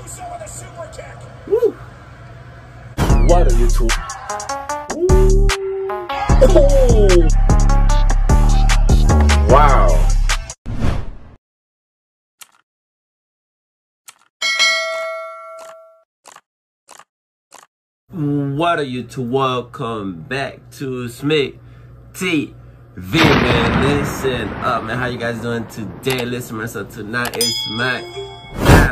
Uso with a super kick. Woo. What are you two? Oh. Wow. What are you to welcome back to Smith TV, man. Listen up, man. How you guys doing today? Listen, man. So tonight is Smack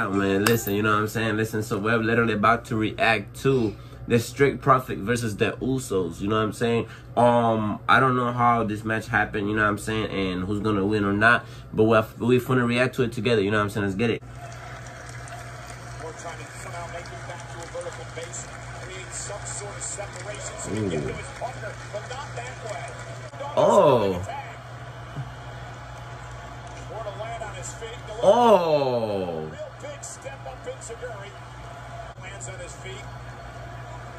Down, man. Listen, you know what I'm saying? Listen, so we're literally about to react to the Street Profit versus the Usos. You know what I'm saying? Um, I don't know how this match happened. You know what I'm saying? And who's gonna win or not? But we're we're gonna react to it together. You know what I'm saying? Let's get it. More trying to somehow make it back to a vertical base, create some sort of separation so he can get to his partner, but not that way. Oh. More to land on his feet. The Oh. Big step up in. Lands on his feet.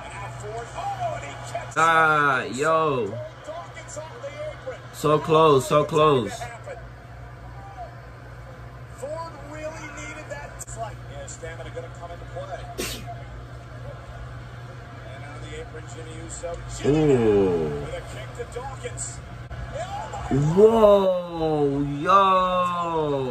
And out forward. Oh, and he catches Ah, yo. Dawkins off the apron. So close, so close. going to happen. Ford really needed that. Like, yeah, stamina going to come into play. and the apron, Jimmy Uso. Jimmy Ooh. with a kick to Dawkins. Oh, Whoa, yo.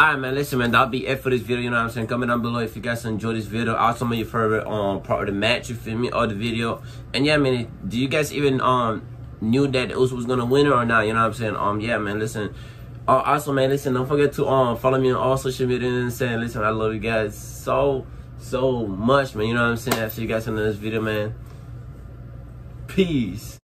Alright man, listen man, that'll be it for this video, you know what I'm saying? Comment down below if you guys enjoyed this video. Also your favorite um part of the match, you feel me, or the video. And yeah, man, do you guys even um knew that Uso was gonna win or not? You know what I'm saying? Um yeah man, listen. Uh, also man, listen, don't forget to um follow me on all social media and saying listen, I love you guys so so much, man. You know what I'm saying? I'll see you guys in the next video, man. Peace.